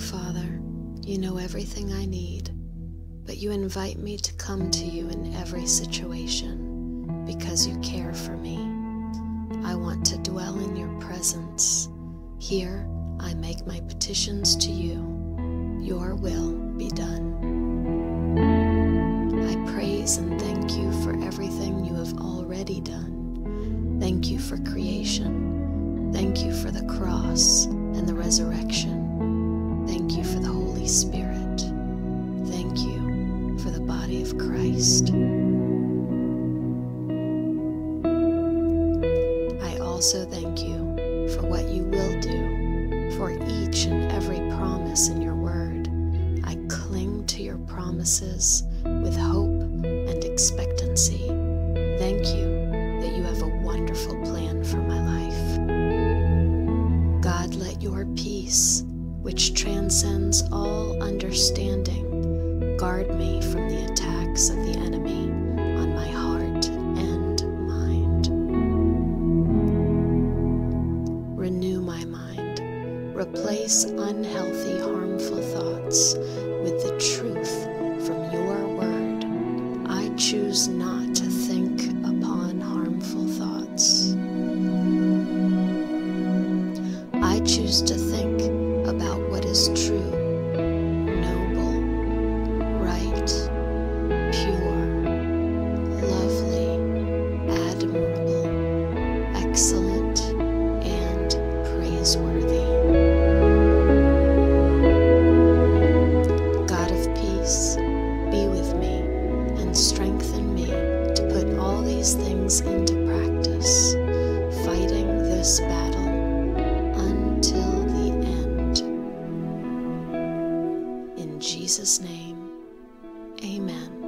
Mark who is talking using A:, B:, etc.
A: Father, you know everything I need, but you invite me to come to you in every situation because you care for me. I want to dwell in your presence. Here, I make my petitions to you. Your will be done. I praise and thank you for everything you have already done. Thank you for creation. Thank you for the cross I also thank you for what you will do, for each and every promise in your word. I cling to your promises with hope and expectancy. Thank you that you have a wonderful plan for my life. God, let your peace, which transcends all understanding, guard me my mind. Replace unhealthy, harmful thoughts with the truth from your word. I choose not to think upon harmful thoughts. I choose to think about what is true, noble, right, pure, lovely, admirable, excellent, these things into practice, fighting this battle until the end. In Jesus' name, amen.